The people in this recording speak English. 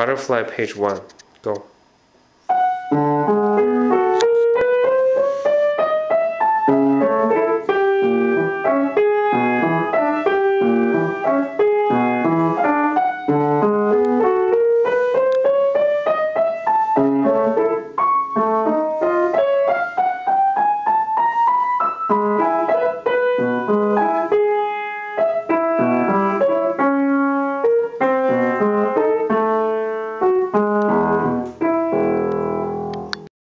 butterfly page one. Go.